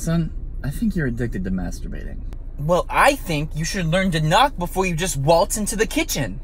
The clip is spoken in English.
Son, I think you're addicted to masturbating. Well, I think you should learn to knock before you just waltz into the kitchen.